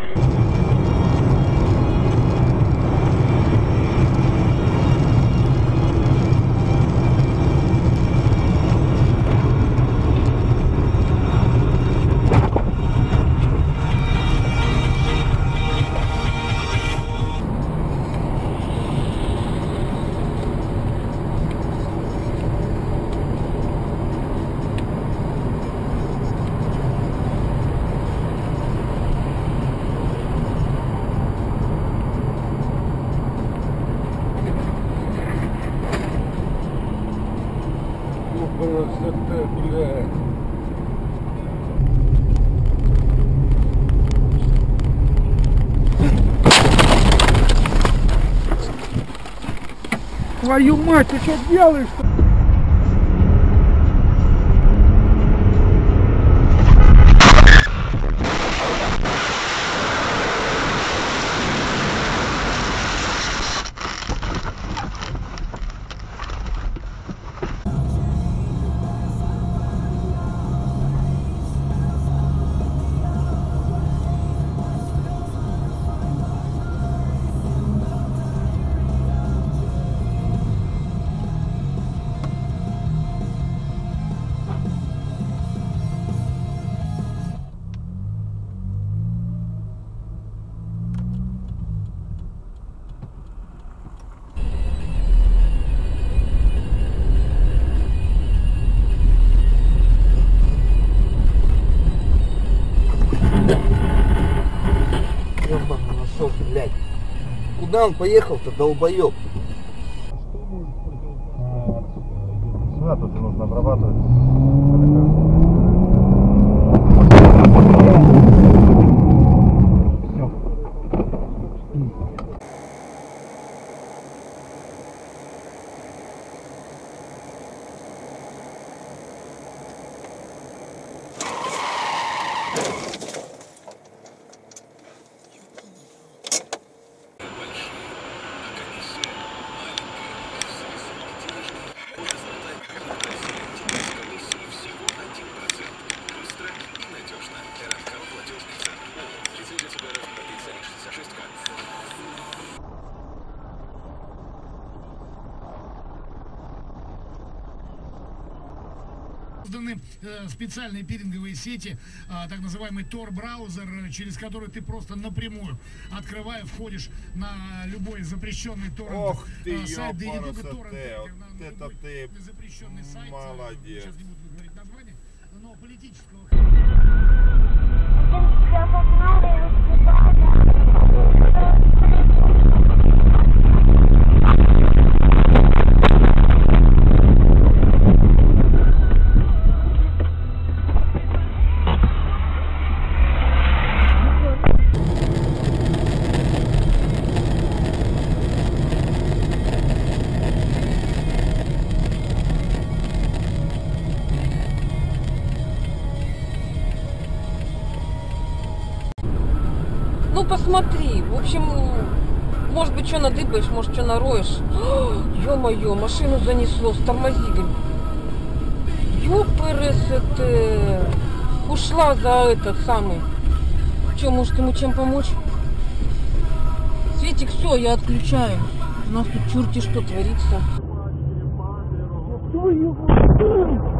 Thank you. Блядь. Твою мать, ты что делаешь? Ебаный блядь. Куда он поехал-то, долбоеб? Сюда тут нужно обрабатывать. Специальные пиринговые сети, а, так называемый Tor-браузер, э, через который ты просто напрямую, открывая, входишь на любой запрещенный торрент Ох ты, э, сайт, да и не только торрент, вот на это ты запрещенный сайт, э, молодец. сейчас не буду говорить название, но политического Ну посмотри, в общем, может быть, что надыбаешь, может, что нароешь. Ё-моё, машину занесло с тормозигами. Ёпрст, ушла за этот самый. Че, может, ему чем помочь? Светик, все, я отключаю. У нас тут черти что творится. Там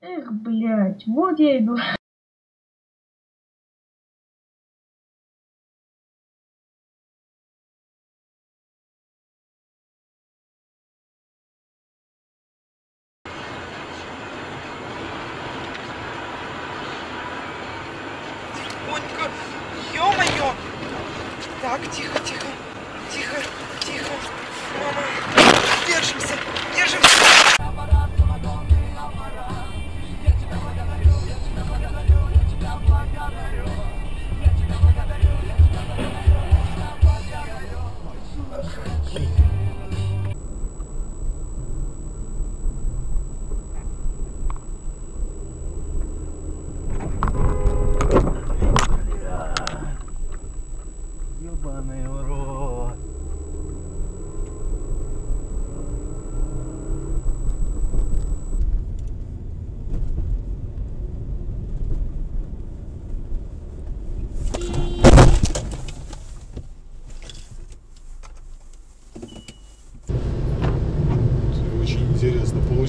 Эх, блядь, вот я иду.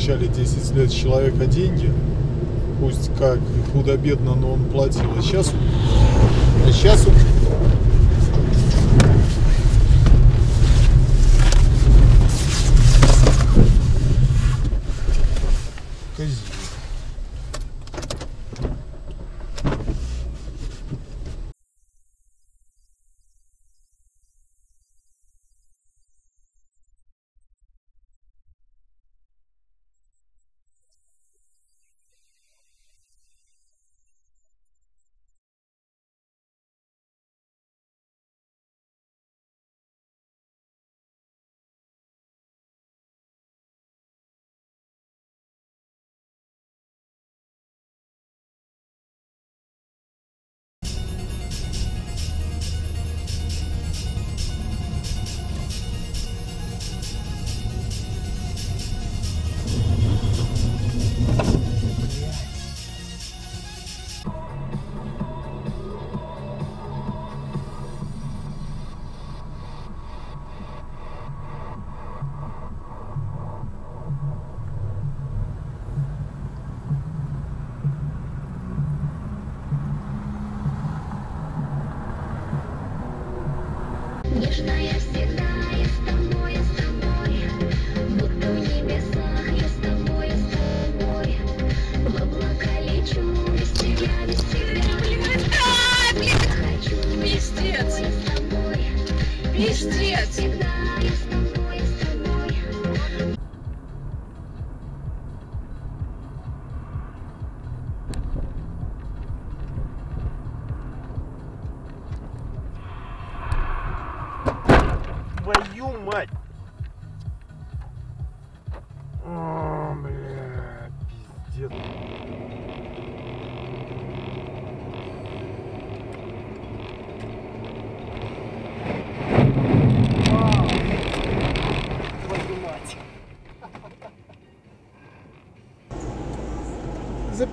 Получали 10 лет человека деньги. Пусть как худо-бедно, но он платил. А сейчас, а сейчас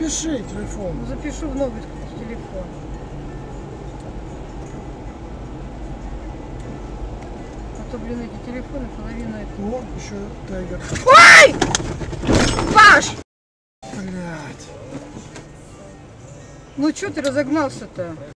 Запиши телефон. Запишу в новый телефон. А то, блин, эти телефоны половину это. О, еще тайгер. Ой! Паш! Блять. Ну что ты разогнался-то?